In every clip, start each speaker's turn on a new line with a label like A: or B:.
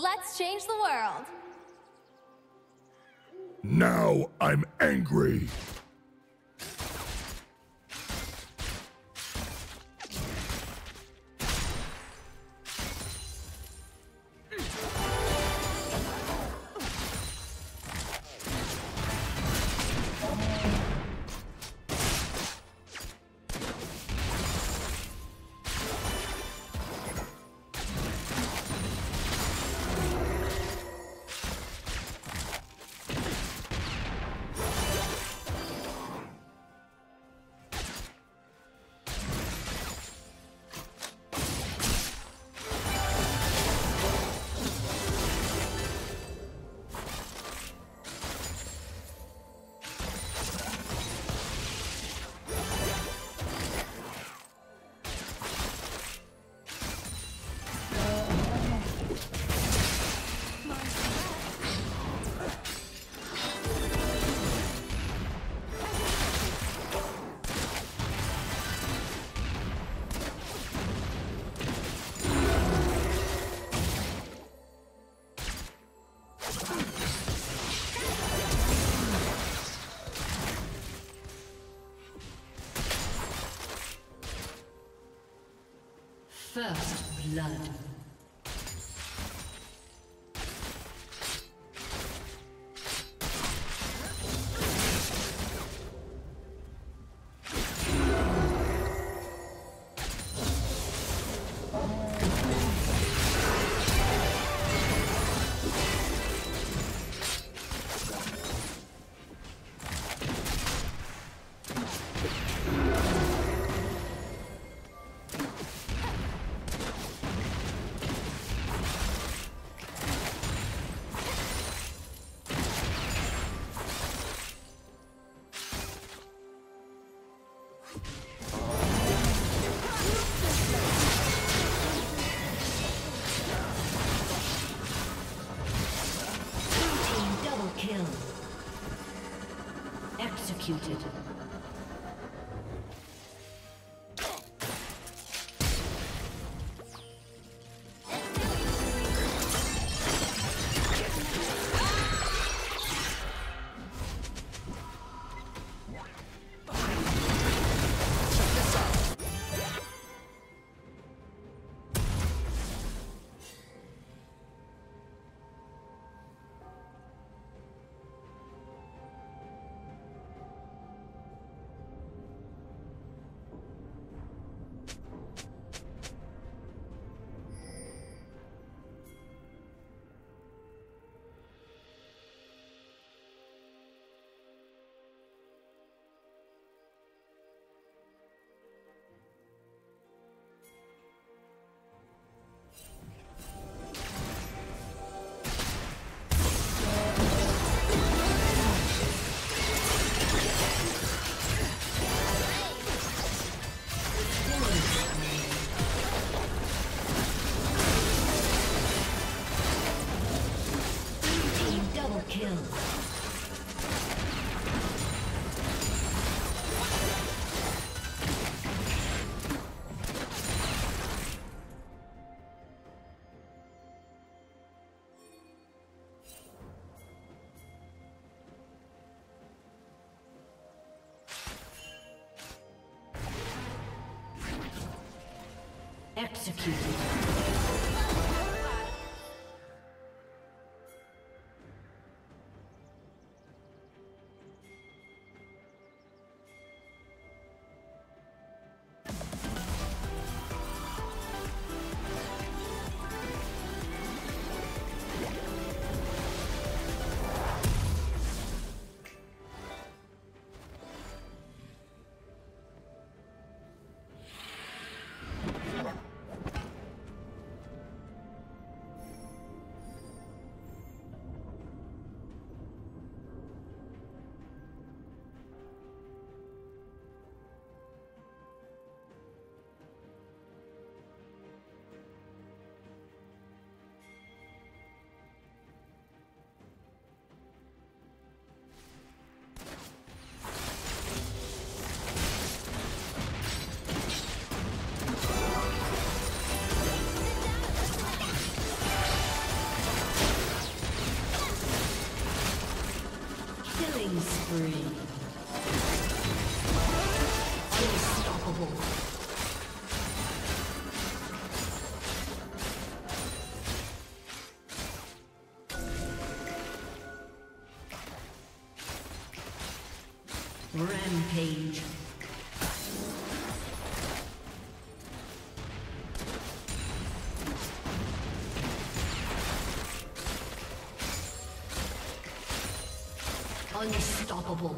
A: Let's change the world.
B: Now I'm angry.
C: First blood. Executed. Executed. Spree. Unstoppable. Rampage. Unstoppable.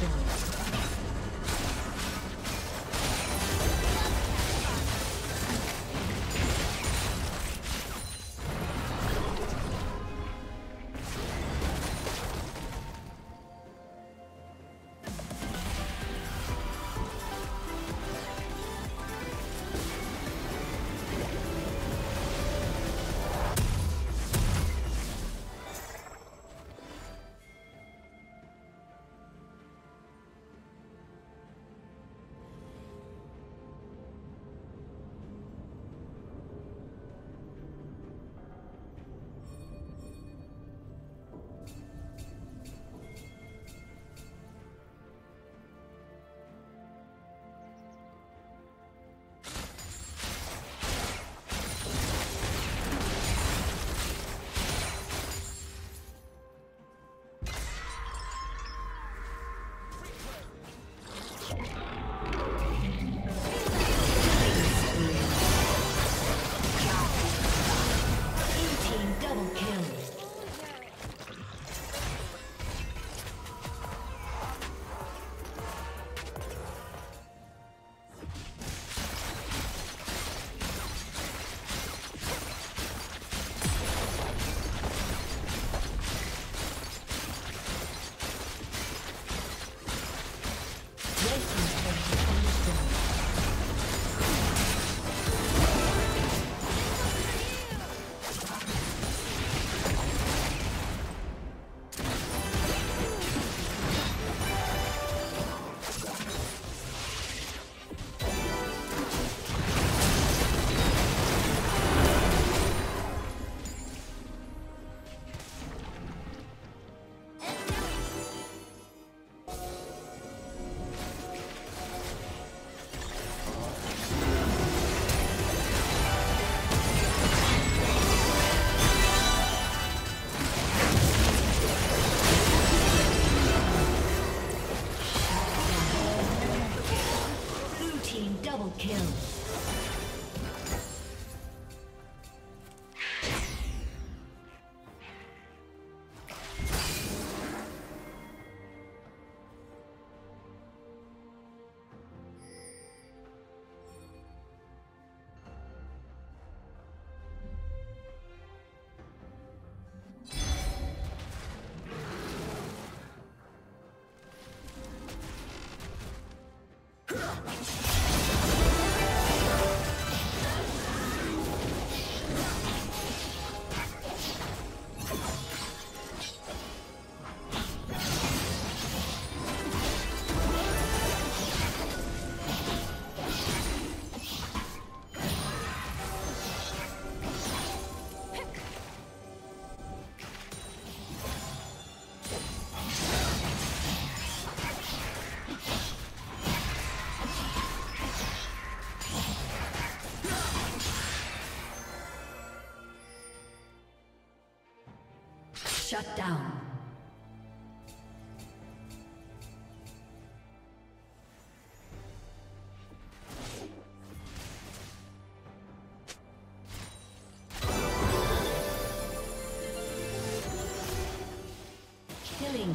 C: destroyed. Kill. Shut down. Killing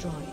C: destroyed.